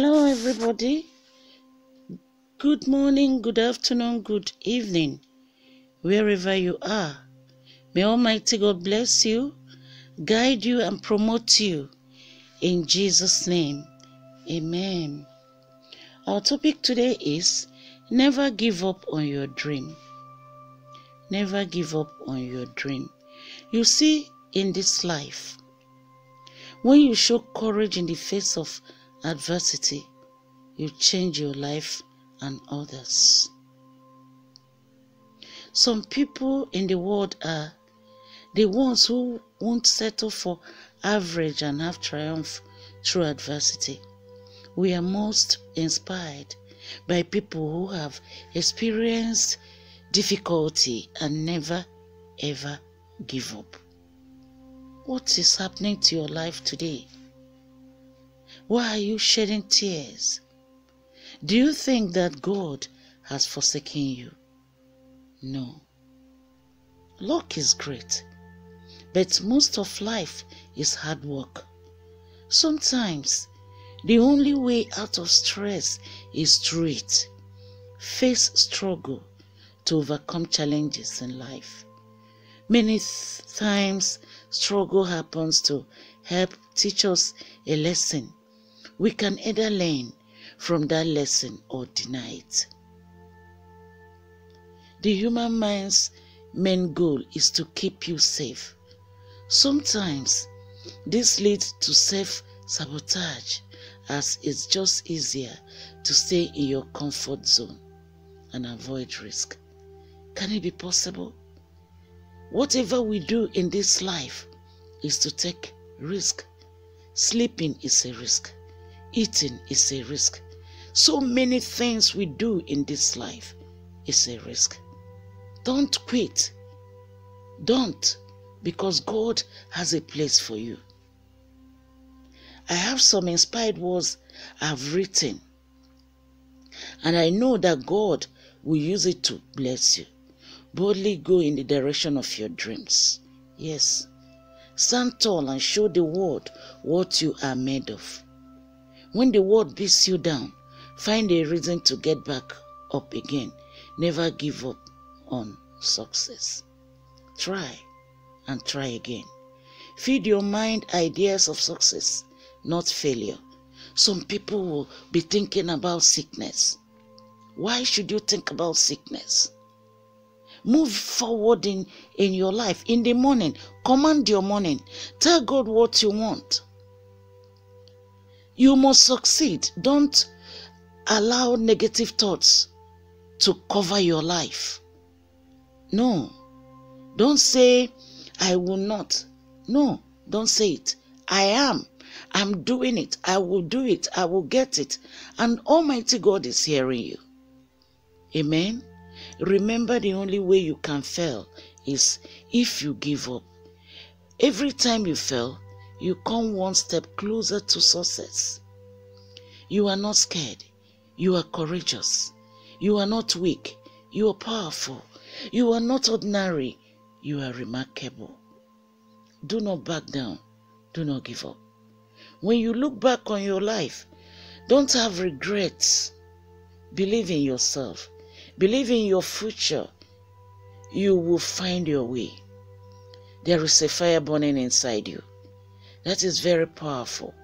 Hello, everybody. Good morning, good afternoon, good evening, wherever you are. May Almighty God bless you, guide you, and promote you. In Jesus' name, Amen. Our topic today is Never give up on your dream. Never give up on your dream. You see, in this life, when you show courage in the face of adversity, you change your life and others. Some people in the world are the ones who won't settle for average and have triumph through adversity. We are most inspired by people who have experienced difficulty and never ever give up. What is happening to your life today? Why are you shedding tears? Do you think that God has forsaken you? No. Luck is great, but most of life is hard work. Sometimes the only way out of stress is through it. Face struggle to overcome challenges in life. Many times, struggle happens to help teach us a lesson. We can either learn from that lesson or deny it. The human mind's main goal is to keep you safe. Sometimes, this leads to self sabotage as it's just easier to stay in your comfort zone and avoid risk. Can it be possible? Whatever we do in this life is to take risk. Sleeping is a risk. Eating is a risk. So many things we do in this life is a risk. Don't quit. Don't, because God has a place for you. I have some inspired words I've written, and I know that God will use it to bless you. Boldly go in the direction of your dreams. Yes. Stand tall and show the world what you are made of. When the world beats you down, find a reason to get back up again. Never give up on success. Try and try again. Feed your mind ideas of success, not failure. Some people will be thinking about sickness. Why should you think about sickness? Move forward in, in your life. In the morning, command your morning. Tell God what you want. You must succeed. Don't allow negative thoughts to cover your life. No. Don't say, I will not. No, don't say it. I am. I'm doing it. I will do it. I will get it. And Almighty God is hearing you. Amen. Remember, the only way you can fail is if you give up. Every time you fail, you come one step closer to success. You are not scared. You are courageous. You are not weak. You are powerful. You are not ordinary. You are remarkable. Do not back down. Do not give up. When you look back on your life, don't have regrets. Believe in yourself. Believe in your future. You will find your way. There is a fire burning inside you. That is very powerful.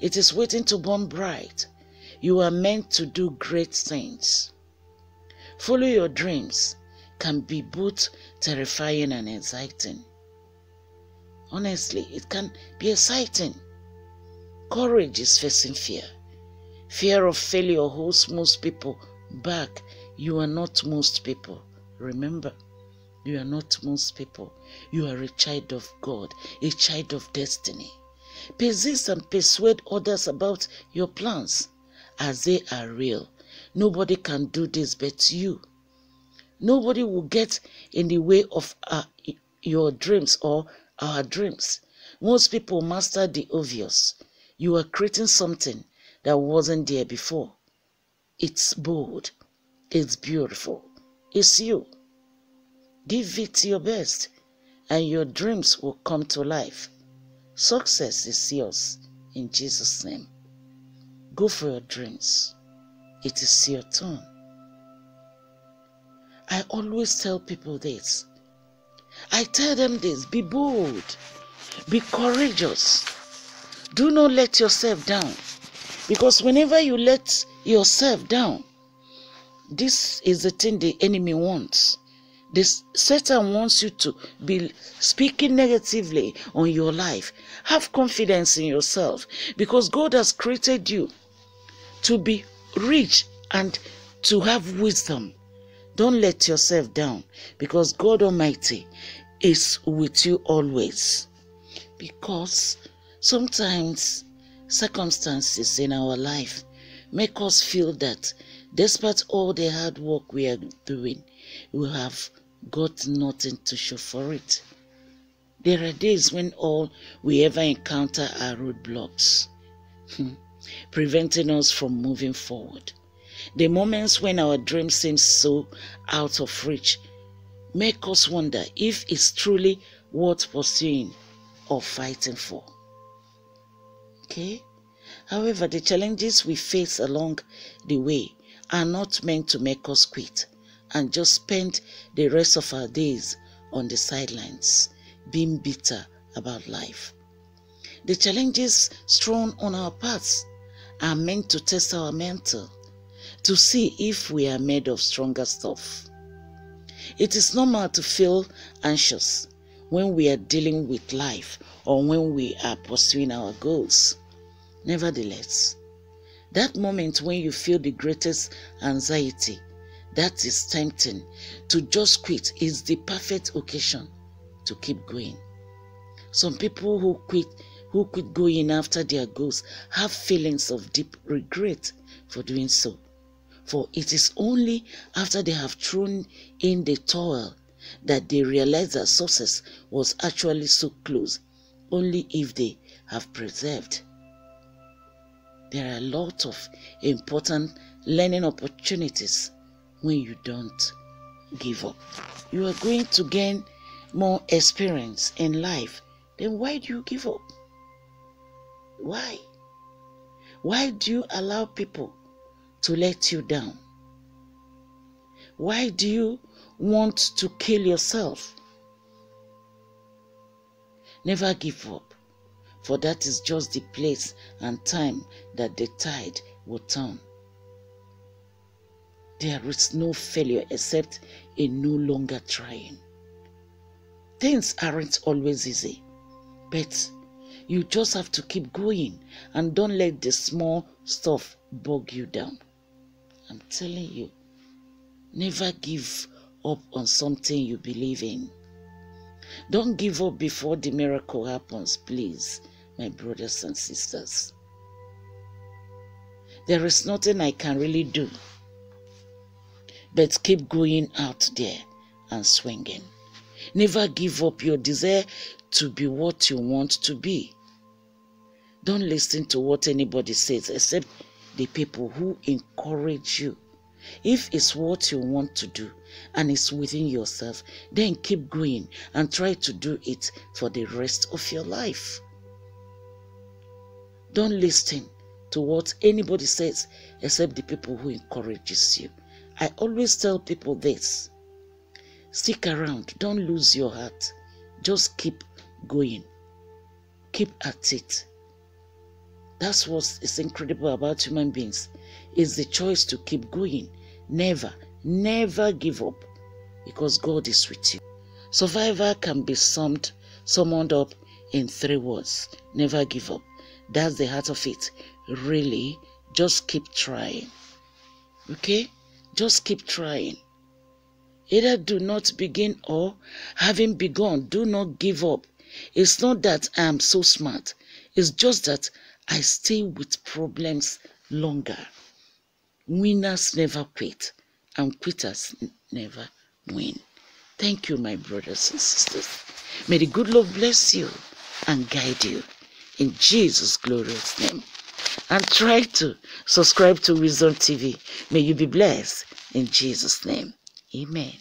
It is waiting to burn bright. You are meant to do great things. Follow your dreams can be both terrifying and exciting. Honestly, it can be exciting. Courage is facing fear. Fear of failure holds most people back. You are not most people. Remember, you are not most people. You are a child of God, a child of destiny. Persist and persuade others about your plans as they are real. Nobody can do this but you. Nobody will get in the way of uh, your dreams or our dreams. Most people master the obvious. You are creating something that wasn't there before. It's bold. It's beautiful. It's you. Give it your best, and your dreams will come to life. Success is yours in Jesus' name. Go for your dreams. It is your turn. I always tell people this. I tell them this be bold, be courageous. Do not let yourself down. Because whenever you let yourself down, this is the thing the enemy wants. This Satan wants you to be speaking negatively on your life. Have confidence in yourself because God has created you to be rich and to have wisdom. Don't let yourself down because God Almighty is with you always. Because sometimes circumstances in our life make us feel that despite all the hard work we are doing, we have got nothing to show for it. There are days when all we ever encounter are roadblocks, hmm, preventing us from moving forward. The moments when our dream seems so out of reach make us wonder if it's truly worth pursuing or fighting for. Okay? However, the challenges we face along the way are not meant to make us quit and just spend the rest of our days on the sidelines, being bitter about life. The challenges thrown on our paths are meant to test our mental, to see if we are made of stronger stuff. It is normal to feel anxious when we are dealing with life or when we are pursuing our goals. Nevertheless, that moment when you feel the greatest anxiety that is tempting to just quit is the perfect occasion to keep going. Some people who quit who quit going after their goals have feelings of deep regret for doing so. For it is only after they have thrown in the towel that they realize that success was actually so close, only if they have preserved. There are a lot of important learning opportunities when you don't give up. You are going to gain more experience in life. Then why do you give up? Why? Why do you allow people to let you down? Why do you want to kill yourself? Never give up, for that is just the place and time that the tide will turn. There is no failure except in no longer trying. Things aren't always easy, but you just have to keep going and don't let the small stuff bog you down. I'm telling you, never give up on something you believe in. Don't give up before the miracle happens, please, my brothers and sisters. There is nothing I can really do but keep going out there and swinging. Never give up your desire to be what you want to be. Don't listen to what anybody says except the people who encourage you. If it's what you want to do and it's within yourself, then keep going and try to do it for the rest of your life. Don't listen to what anybody says except the people who encourages you. I always tell people this stick around, don't lose your heart, just keep going, keep at it. That's what is incredible about human beings is the choice to keep going. Never, never give up because God is with you. Survivor can be summed summoned up in three words. Never give up. That's the heart of it. Really, just keep trying. Okay? Just keep trying. Either do not begin or, having begun, do not give up. It's not that I am so smart. It's just that I stay with problems longer. Winners never quit, and quitters never win. Thank you, my brothers and sisters. May the good Lord bless you and guide you in Jesus' glorious name and try to subscribe to Wisdom TV. May you be blessed in Jesus' name. Amen.